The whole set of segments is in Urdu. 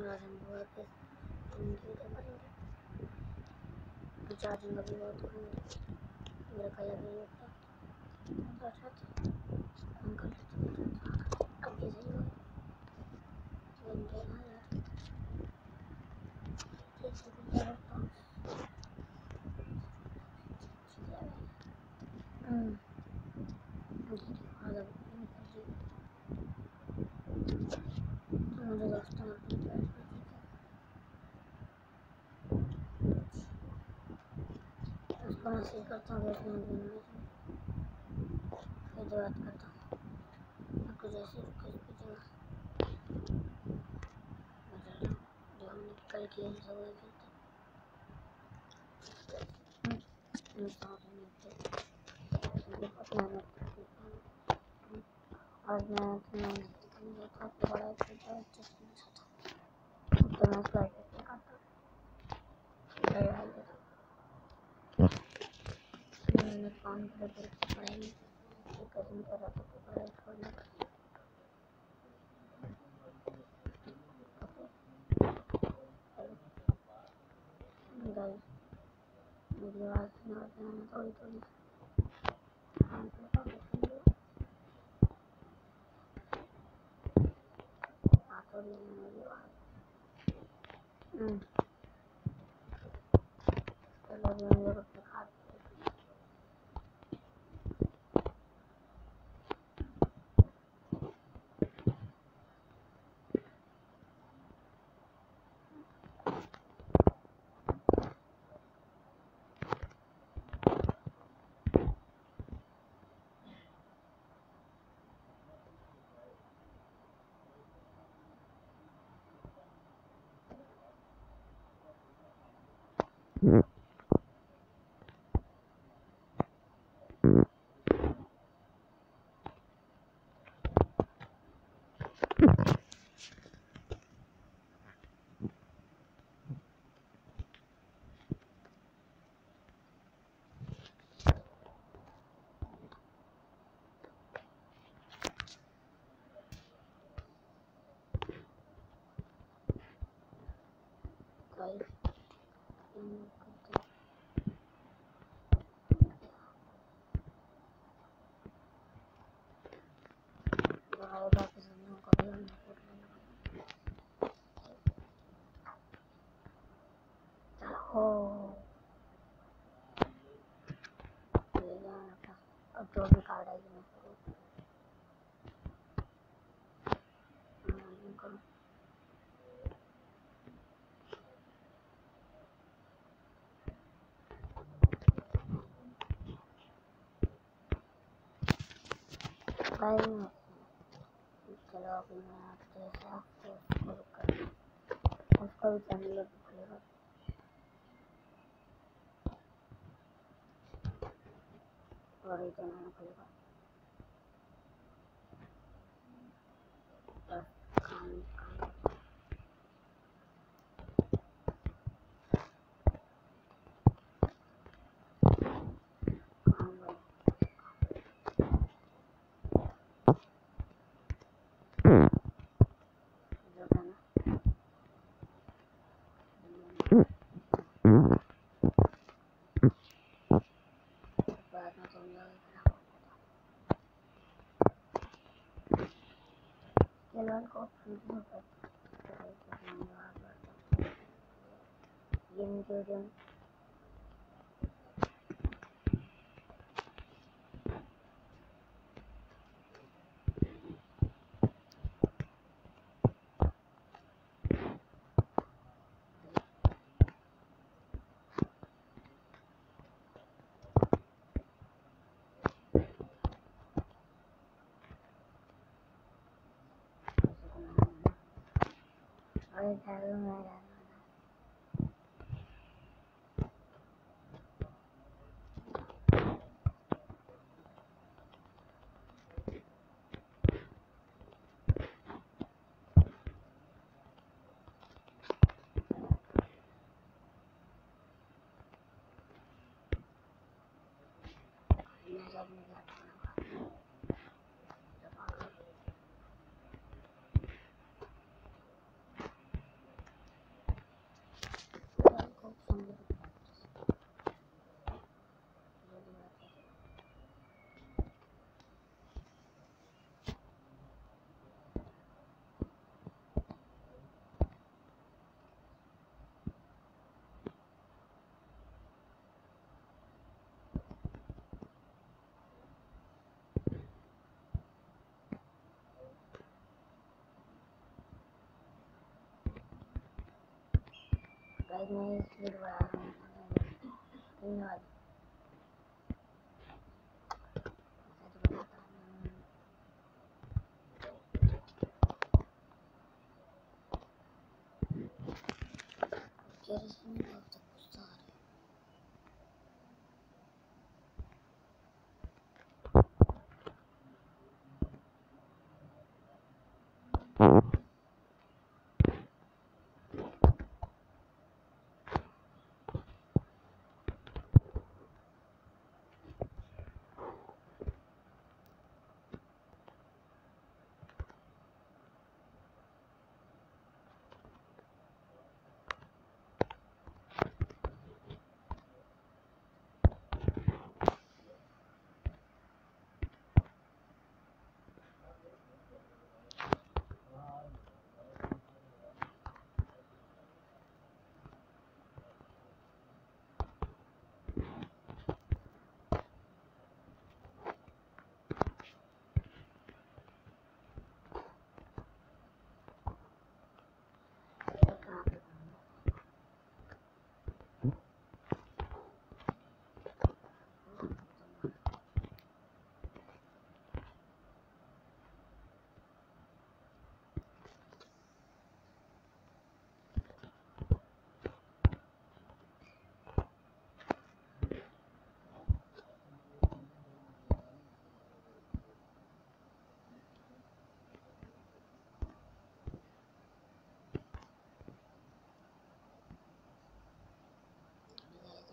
چارجنگ بہت چارجنگ ابھی بہت کم ہے میرا خیال ابھی ہوتا ہم کر لیتے اب یہ صحیح ہو بن گیا نا یار جیسے بھی ہوں آدھا مجھے میں اس کرتا ہوں بیٹھنے میں جو بات کرتا ہوں آپ کو جیسے ریکویسٹ بھیجے جو ہم نے کل کیا سب وہی کرتے اور میں تمہیں بڑا اچھا کرتا ہوں میں نے کام میری آواز سنا ہوتے ہیں تھوڑی تھوڑی Mm. Mm-hmm. لینا ہو یہ جانا تھا اب جو بھی کارڈ آئے گی میں کروں کروں بھائی چلو ابھی میں آپ کے ساتھ شروع کر اس کا بھی بعد میں تم لوگ Beli. like know video.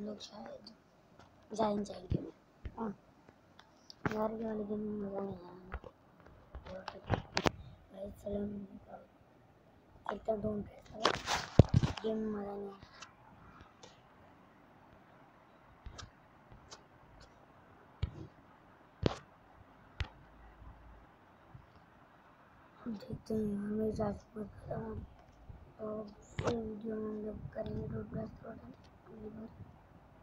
ہم لوگ شاید جائیں جائیں گے گیارہ والے دن مزہ نہیں آیا سلام کھیلتا ہوں دونوں گیم مزہ نہیں آیا دیکھتے ہیں ہمیں اجازت مت کروں تو فل ویڈیو میں ہم لوگ کریں گے روڈ بلس روڈ